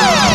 Yeah!